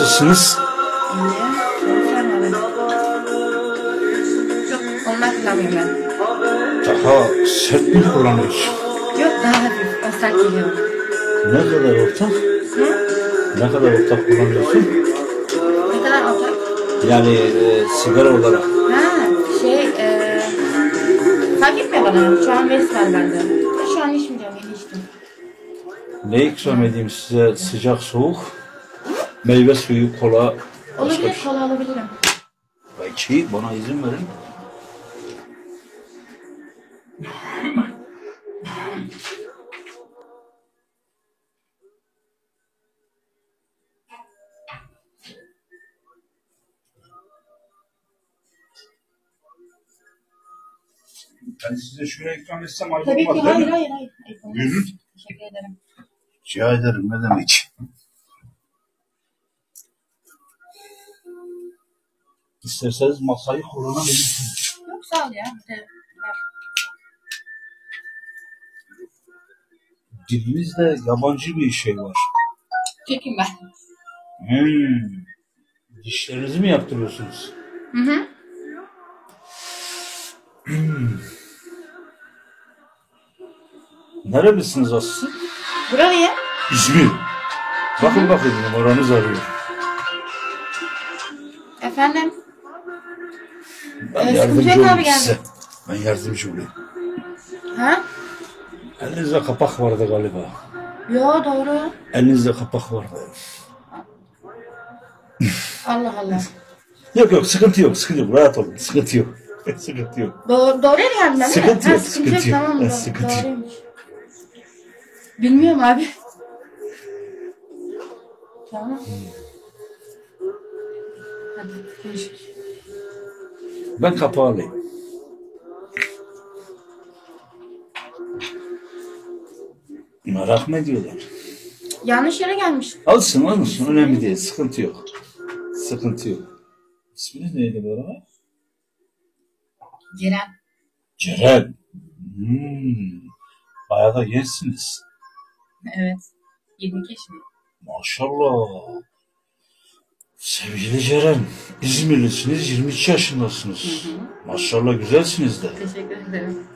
Nasılsınız? İyi. Sen bana. Yok onlar kullanmıyorum ben. Daha sert mi kullanıyorsun? Yok daha hafif. O sert geliyor. Ne kadar ortak? Hı? Ne kadar ortak kullanıyorsun? Ne kadar ortak? Yani e, sigara olarak. Ha şey e, fark etmiyor bana. Şu an ves var bende. Şu an içmeyeceğim. Yeni içtim. Ne ikram edeyim size? Sıcak soğuk. Meyve suyu, kola. Başka Olabilir. şey. Kola alabilirim. Belki bana izin verin. Ben size şöyle ikram etsem ayıp Tabii ki. olmaz değil Hayır mi? hayır hayır. Olmaz. Buyurun. Teşekkür ederim. Rica ederim ne demek. İsterseniz masayı kullanabilirsiniz. Yok sağ ol ya. Bir de ver. Dilinizde yabancı bir şey var. Çekeyim ben. Hmm. Dişlerinizi mi yaptırıyorsunuz? Hı hı. Nerelisiniz aslında? Buraya. İzmir. Bakın bakın numaranız arıyor. Efendim. Ben Ee, yardımcı Sıkıntı yok abi, olayım geldim. size. Ben yardımcı olayım. Ha? Elinizde kapak vardı galiba. Yo doğru. Elinizde kapak vardı. Allah Allah. Yok yok sıkıntı yok sıkıntı yok rahat olun sıkıntı yok. sıkıntı yok. Doğru, doğruya geldim ben değil mi? Sıkıntı yok, sıkıntı yok. sıkıntı. Tamam Ha, sıkıntı yok. doğruymuş. Bilmiyorum abi. Tamam. Hadi görüşürüz. Ben kapağı alayım. Merak mı ediyorlar? Yanlış yere gelmiş. Alsın alsın önemli değil sıkıntı yok. Sıkıntı yok. İsminiz neydi bu arada? Ceren. Ceren. Hmm. Bayağı da gençsiniz. Evet. 22 yaşındayım. Maşallah. Sevgili Ceren, İzmirlisiniz, 22 yaşındasınız. Maşallah güzelsiniz de. Teşekkür ederim.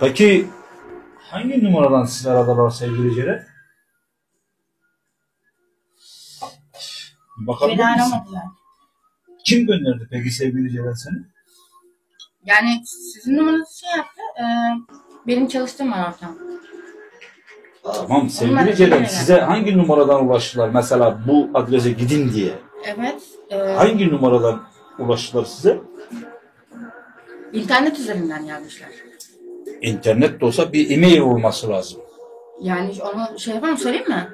Peki hangi numaradan sizi aradılar sevgili Ceren? Bakabilir Beni aramadılar. Kim gönderdi peki sevgili Ceren seni? Yani sizin numaranızı şey yaptı. E, benim çalıştığım var ortam. Tamam sevgili Ceren size hangi numaradan ulaştılar? Mesela bu adrese gidin diye. Evet. E, Hangi numaradan ulaştılar size? internet üzerinden yazmışlar. İnternet de olsa bir e-mail olması lazım. Yani onu şey yapalım söyleyeyim mi?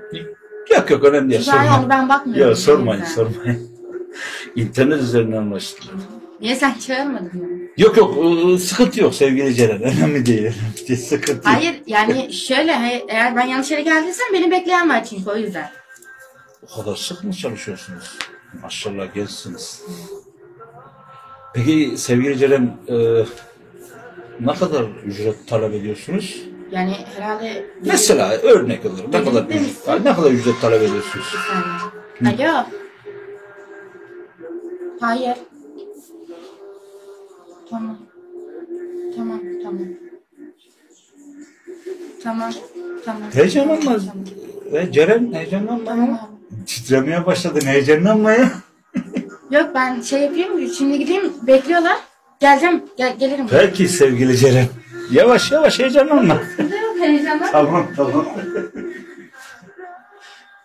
Yok yok önemli değil. Güzel sormayın. onu ben bakmıyorum. Ya sormayın sormayın. İnternet üzerinden ulaştılar. Niye sen çağırmadın mı? Yok yok ıı, sıkıntı yok sevgili Ceren. Önemli değil. Önemli değil. Sıkıntı yok. Hayır yani şöyle he- eğer ben yanlış yere geldiysem beni bekleyen var çünkü o yüzden. O kadar sık mı çalışıyorsunuz? Maşallah gençsiniz. Peki sevgili Ceren e, ne kadar ücret talep ediyorsunuz? Yani herhalde Mesela örnek alırım. Ne kadar gider ücret, misin? ne kadar ücret talep ediyorsunuz? bir saniye. Alo. Hayır. Tamam. Tamam tamam. Tamam. Tamam. Heyecanlanma. Tamam. E, Ceren heyecanlanma. Tamam. Titremeye başladın heyecanlanma ya. Yok ben şey yapayım şimdi gideyim bekliyorlar. Geleceğim gel, gelirim. Peki sevgili Ceren. Yavaş yavaş heyecanlanma. Sıkıntı yok heyecanlar. tamam tamam.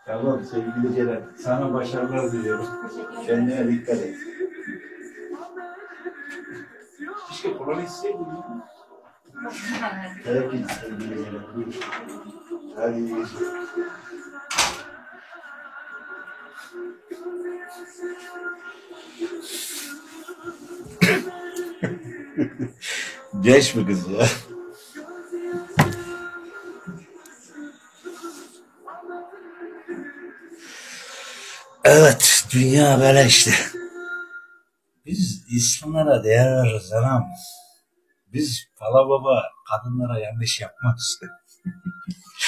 tamam sevgili Ceren. Sana başarılar diliyorum. Kendine dikkat et. Keşke kolanı içseydin ya. Peki sevgili Ceren. Hadi iyi geceler. Genç mi kız ya? Evet, dünya böyle işte. Biz insanlara değer veririz anam. Biz pala baba kadınlara yanlış yapmaz.